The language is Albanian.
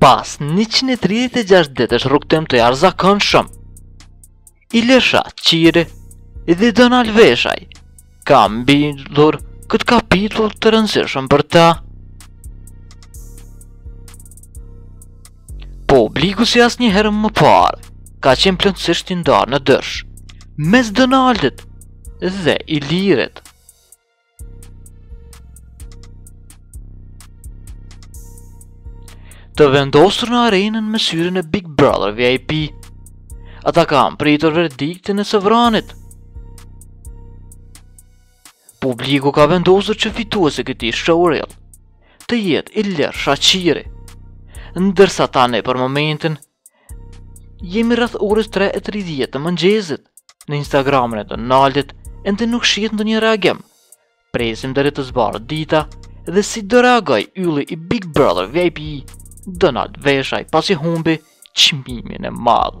Pas 136 ditësh rrugëtim të jashtëzakonshëm, Ilir Shaqiri dhe Donald Veshaj ka mbyllur këtë kapitull të rëndësishëm për ta. Publiku si asnjëherë më parë, ka qenë plotësisht i ndarë në dysh, mes Donaldit dhe Ilirit. Të vendosur në arenën me syrin e Big Brother VIP, ata kanë pritur verdiktin e sovranit. Publiku ka vendosur që fituesi i këtij show reel të jetë Ilir Shaqiri, ndërsa tani për momentin Jemi rreth orës 3.30 të mëngjesit në Instagramin e Donaldit, ende nuk shihet ndonjë reagim. Presim deri të zbardhë dita dhe si do reagojë ylli i Big Brother VIP Donald Veshaj pasi humbi çmimin e madh.